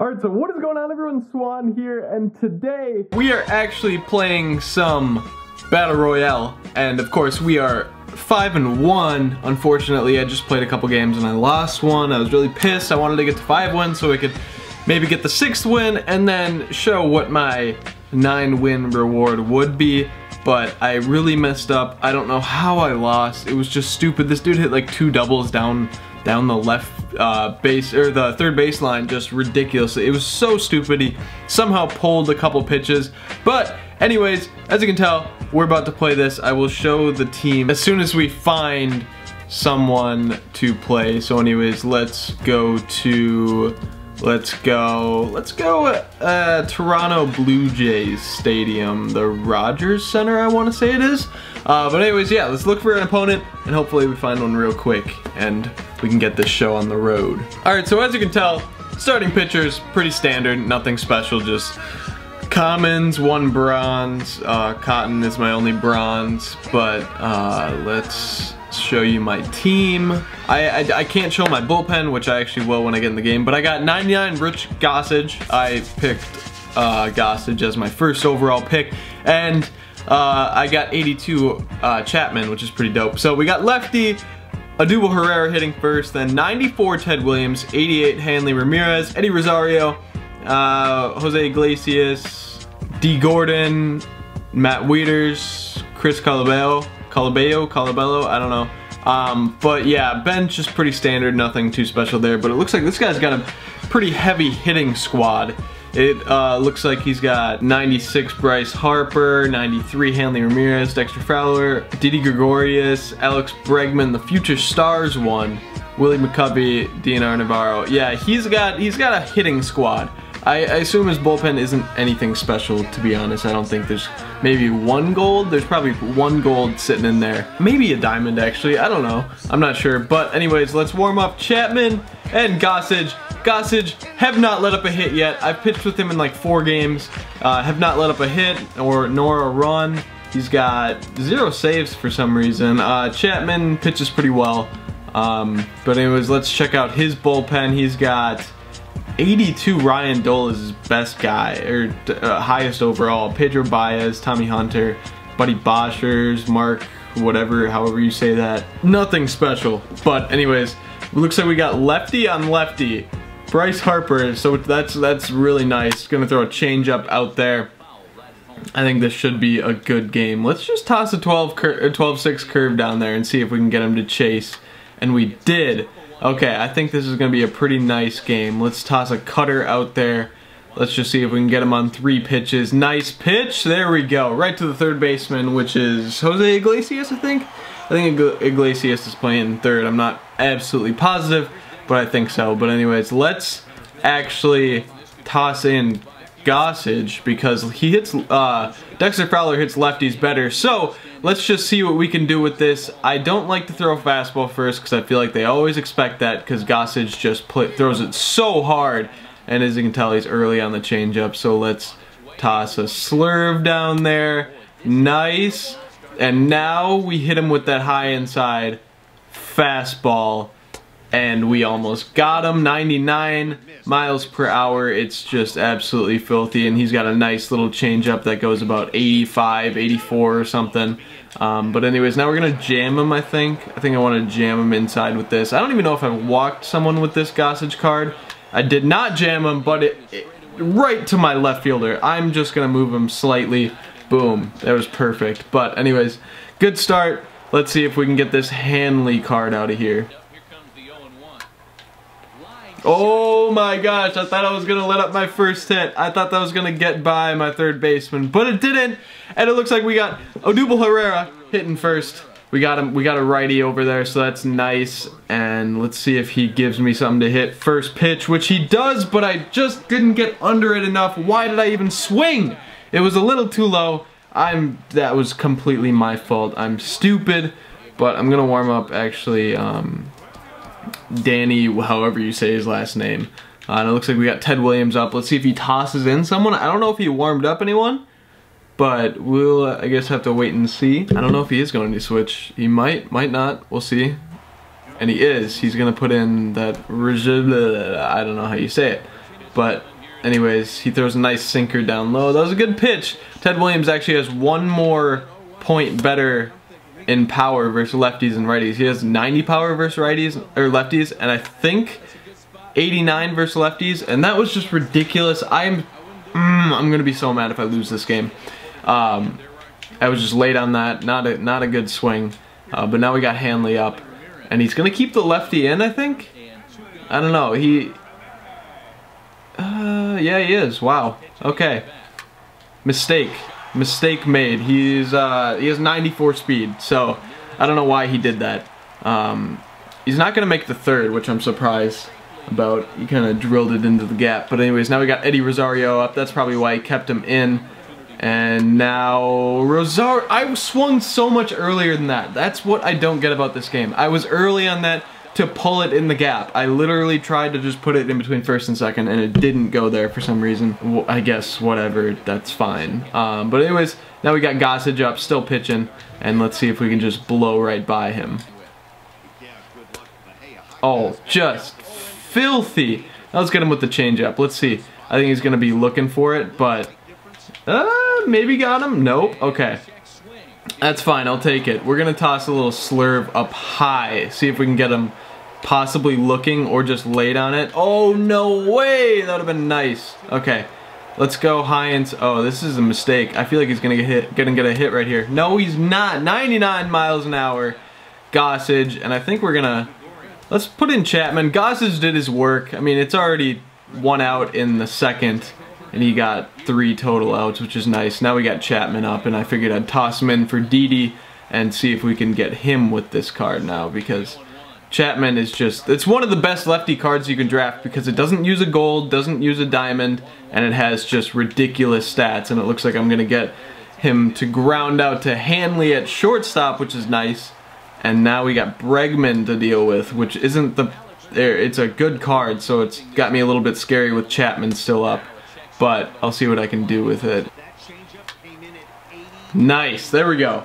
Alright, so what is going on everyone? Swan here, and today we are actually playing some Battle Royale. And of course we are 5 and 1. Unfortunately, I just played a couple games and I lost one. I was really pissed. I wanted to get to 5 wins so I could maybe get the 6th win and then show what my 9 win reward would be. But I really messed up. I don't know how I lost. It was just stupid. This dude hit like two doubles down down the left uh, base or the third baseline just ridiculously. It was so stupid. He somehow pulled a couple pitches. But anyways, as you can tell, we're about to play this. I will show the team as soon as we find someone to play. So anyways, let's go to Let's go, let's go uh, Toronto Blue Jays Stadium, the Rogers Center I want to say it is. Uh, but anyways, yeah, let's look for an opponent and hopefully we find one real quick and we can get this show on the road. Alright, so as you can tell, starting pitchers, pretty standard, nothing special, just commons, one bronze, uh, cotton is my only bronze, but uh, let's show you my team. I, I, I, can't show my bullpen, which I actually will when I get in the game, but I got 99 Rich Gossage. I picked uh, Gossage as my first overall pick, and uh, I got 82 uh, Chapman, which is pretty dope. So we got lefty, Odubel Herrera hitting first, then 94 Ted Williams, 88 Hanley Ramirez, Eddie Rosario, uh, Jose Iglesias, Dee. Gordon, Matt Wieters, Chris Colabello, Colabello, Colabello, I don't know. Um, but yeah, bench is pretty standard, nothing too special there, but it looks like this guy's got a pretty heavy hitting squad. It uh, looks like he's got 96 Bryce Harper, 93 Hanley Ramirez, Dexter Fowler, Didi Gregorius, Alex Bregman, the Future Stars one, Willie McCovey, Dioner Navarro. Yeah, he's got he's got a hitting squad. I, I, assume his bullpen isn't anything special, to be honest. I don't think there's maybe one gold. There's probably one gold sitting in there. Maybe a diamond, actually. I don't know. I'm not sure. But anyways, let's warm up Chapman and Gossage. Gossage have not let up a hit yet. I've pitched with him in like four games. Uh, have not let up a hit or nor a run. He's got zero saves for some reason. Uh, Chapman pitches pretty well. Um, but anyways, let's check out his bullpen. He's got 82 Ryan Dole is his best guy, or uh, highest overall. Pedro Baez, Tommy Hunter, Buddy Boshers, Mark, whatever, however you say that. Nothing special. But anyways, looks like we got lefty on lefty. Bryce Harper, so that's that's really nice. Gonna throw a changeup out there. I think this should be a good game. Let's just toss a 12-6 curve down there and see if we can get him to chase. And we did. Okay, I think this is going to be a pretty nice game. Let's toss a cutter out there. Let's just see if we can get him on three pitches. Nice pitch. There we go. Right to the third baseman, which is Jose Iglesias, I think. I think Iglesias is playing third. I'm not absolutely positive, but I think so. But anyways, let's actually toss in Gossage because he hits, uh, Dexter Fowler hits lefties better. So let's just see what we can do with this. I don't like to throw fastball first because I feel like they always expect that because Gossage just throws it so hard. And as you can tell, he's early on the changeup. So let's toss a slurve down there. Nice. And now we hit him with that high inside fastball and we almost got him 99 miles per hour. It's just absolutely filthy and he's got a nice little changeup that goes about 85 84 or something. Um, but anyways now we're gonna jam him I think. I think I want to jam him inside with this. I don't even know if I've walked someone with this Gossage card. I did not jam him but it, it right to my left fielder. I'm just gonna move him slightly. Boom. That was perfect. But anyways good start. Let's see if we can get this Hanley card out of here Oh my gosh, I thought I was gonna let up my first hit. I thought that was gonna get by my third baseman, but it didn't. And it looks like we got Odubel Herrera hitting first. We got him, we got a righty over there, so that's nice. And let's see if he gives me something to hit first pitch, which he does, but I just didn't get under it enough. Why did I even swing? It was a little too low. I'm, that was completely my fault. I'm stupid, but I'm gonna warm up actually, um, Danny, however you say his last name. Uh, and it looks like we got Ted Williams up. Let's see if he tosses in someone. I don't know if he warmed up anyone, but we'll, uh, I guess, have to wait and see. I don't know if he is going to switch. He might, might not. We'll see. And he is. He's going to put in that, I don't know how you say it. But anyways, he throws a nice sinker down low. That was a good pitch. Ted Williams actually has one more point better in power versus lefties and righties. He has 90 power versus righties or lefties, and I think 89 versus lefties, and that was just ridiculous. I'm mm, I'm gonna be so mad if I lose this game. Um, I was just late on that. Not a not a good swing. Uh, but now we got Hanley up, and he's gonna keep the lefty in. I think. I don't know. He. Uh, yeah, he is. Wow. Okay. Mistake. Mistake made. He's uh, he has 94 speed, so I don't know why he did that. Um, he's not gonna make the third, which I'm surprised about. He kind of drilled it into the gap. But anyways, now we got Eddie Rosario up. That's probably why he kept him in. And now Rosario, I swung so much earlier than that. That's what I don't get about this game. I was early on that to pull it in the gap. I literally tried to just put it in between first and second and it didn't go there for some reason. Well, I guess whatever, that's fine. Um, but anyways, now we got Gossage up, still pitching, and let's see if we can just blow right by him. Oh, just filthy. Let's get him with the changeup. Let's see. I think he's going to be looking for it, but uh, maybe got him? Nope. Okay. That's fine. I'll take it. We're to toss a little slurve up high. See if we can get him possibly looking or just laid on it. Oh, no way. That would have been nice. Okay. Let's go high and... Oh, this is a mistake. I feel like he's to get hit, gonna get a hit right here. No, he's not. 99 miles an hour. Gossage. And I think we're to... Let's put in Chapman. Gossage did his work. I mean, it's already one out in the second and he got three total outs, which is nice. Now we got Chapman up, and I figured I'd toss him in for Didi and see if we can get him with this card now, because Chapman is just, it's one of the best lefty cards you can draft because it doesn't use a gold, doesn't use a diamond, and it has just ridiculous stats, and it looks like I'm going to get him to ground out to Hanley at shortstop, which is nice. And now we got Bregman to deal with, which isn't the, it's a good card, so it's got me a little bit scary with Chapman still up but I'll see what I can do with it. Nice, there we go.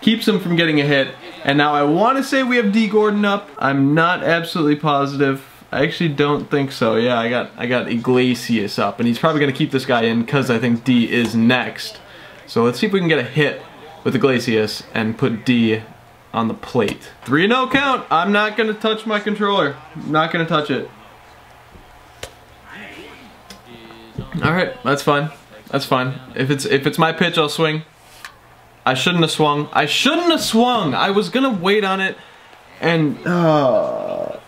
Keeps him from getting a hit. And now I want to say we have Dee Gordon up. I'm not absolutely positive. I actually don't think so. Yeah, I got I got Iglesias up, and he's probably going to keep this guy in because I think Dee is next. So let's see if we can get a hit with Iglesias and put Dee on the plate. 3-0 count. I'm not going to touch my controller. I'm not going to touch it. All right, that's fine. That's fine. If it's if it's my pitch, I'll swing. I shouldn't have swung. I shouldn't have swung. I was gonna wait on it, and uh,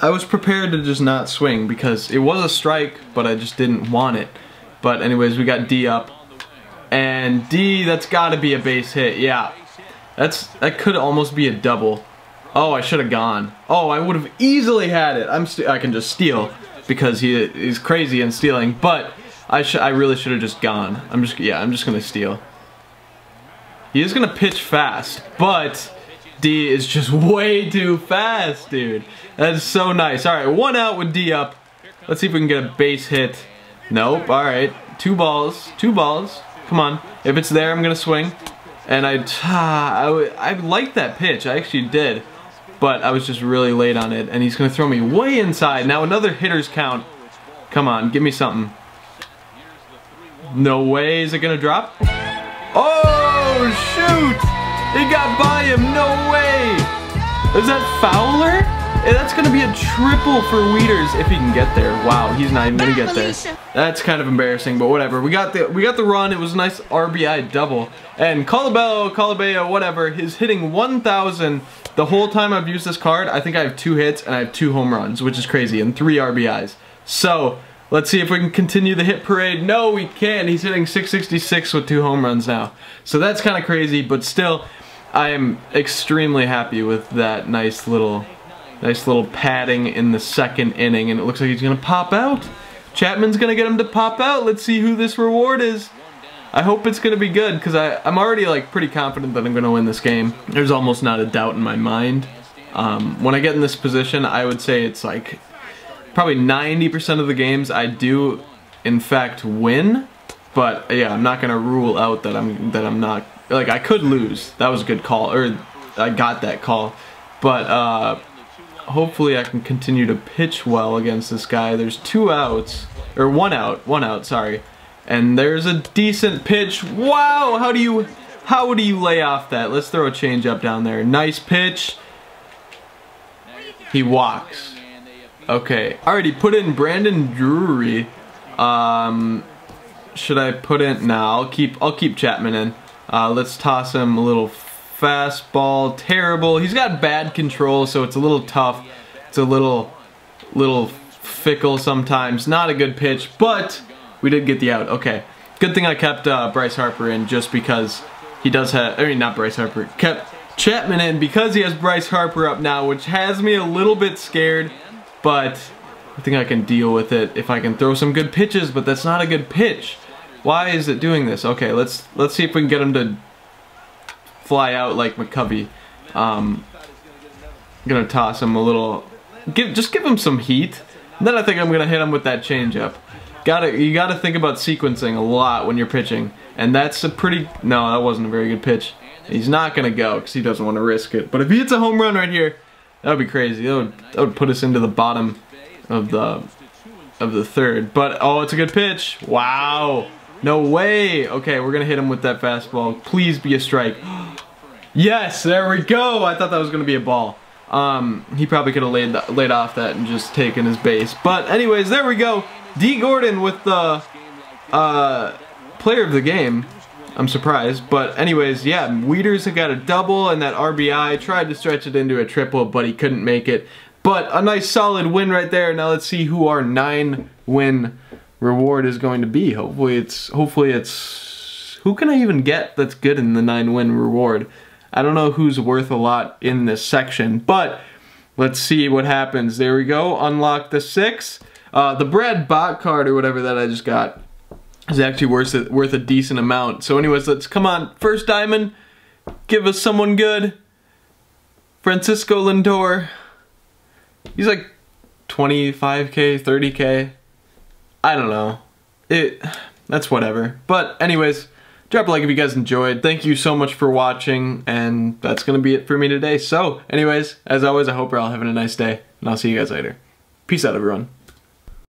I was prepared to just not swing because it was a strike, but I just didn't want it. But anyways, we got Dee up, and Dee. That's got to be a base hit. Yeah, that's that could almost be a double. Oh, I should have gone. Oh, I would have easily had it. I'm I can just steal because he is crazy and stealing, but I should I really should have just gone. I'm just yeah, I'm just gonna steal. He is gonna pitch fast, but Dee is just way too fast, dude. That is so nice. Alright, one out with Dee up. Let's see if we can get a base hit. Nope, alright. Two balls. Two balls. Come on. If it's there, I'm gonna swing. And I, I, I like that pitch. I actually did but I was just really late on it, and he's going to throw me way inside. Now another hitter's count. Come on, give me something. No way is it going to drop? Oh, shoot! It got by him, no way! Is that Fowler? That's gonna be a triple for Wieters if he can get there. Wow, he's not even gonna get there. That's kind of embarrassing, but whatever. We got the we got the run. It was a nice RBI double. And Colabello, Colabello, whatever, is hitting 1,000 the whole time I've used this card. I think I have two hits and I have two home runs, which is crazy, and three RBIs. So Let's see if we can continue the hit parade. No, we can't. He's hitting 666 with two home runs now. So that's kind of crazy, but still, I am extremely happy with that nice little Nice little padding in the second inning, and it looks like he's gonna pop out. Chapman's gonna get him to pop out. Let's see who this reward is. I hope it's gonna be good, because I'm already like pretty confident that I'm gonna win this game. There's almost not a doubt in my mind. Um, when I get in this position, I would say it's like probably 90% of the games I do in fact win. But yeah, I'm not gonna rule out that I'm that I'm not like I could lose. That was a good call, or I got that call. But uh, hopefully I can continue to pitch well against this guy. There's two outs, or one out, one out, sorry. And there's a decent pitch. Wow, how do you, how do you lay off that? Let's throw a changeup down there. Nice pitch. He walks. Okay, already put in Brandon Drury. Um, should I put in? Nah, I'll keep, I'll keep Chapman in. Uh, let's toss him a little fastball. Terrible. He's got bad control, so it's a little tough. It's a little, little fickle sometimes. Not a good pitch, but we did get the out. Okay. Good thing I kept uh, Bryce Harper in just because he does have, I mean, not Bryce Harper, kept Chapman in because he has Bryce Harper up now, which has me a little bit scared, but I think I can deal with it if I can throw some good pitches, but that's not a good pitch. Why is it doing this? Okay, let's let's see if we can get him to fly out like McCovey. Um, I'm gonna toss him a little, give just give him some heat. And then I think I'm gonna hit him with that changeup. Gotta you gotta think about sequencing a lot when you're pitching, and that's a pretty no, that wasn't a very good pitch. He's not gonna go because he doesn't want to risk it. But if he hits a home run right here, that would be crazy. That would that would put us into the bottom of the of the third. But oh, it's a good pitch. Wow. No way. Okay, we're gonna hit him with that fastball. Please be a strike. yes, there we go. I thought that was gonna be a ball. Um, he probably could have laid laid off that and just taken his base. But anyways, there we go. Dee Gordon with the uh, player of the game. I'm surprised. But anyways, yeah, Wieters got a double and that RBI. Tried to stretch it into a triple, but he couldn't make it. But a nice solid win right there. Now let's see who our nine win reward is going to be. Hopefully it's hopefully it's who can I even get that's good in the 9 win reward. I don't know who's worth a lot in this section, but let's see what happens. There we go. Unlock the 6. Uh, the Brad Bot card or whatever that I just got is actually worth a, worth a decent amount. So anyways, let's come on. First diamond. Give us someone good. Francisco Lindor. He's like 25k, 30k. I don't know. It that's whatever. But anyways, drop a like if you guys enjoyed. Thank you so much for watching, and that's gonna be it for me today. So, anyways, as always, I hope you're all having a nice day, and I'll see you guys later. Peace out, everyone.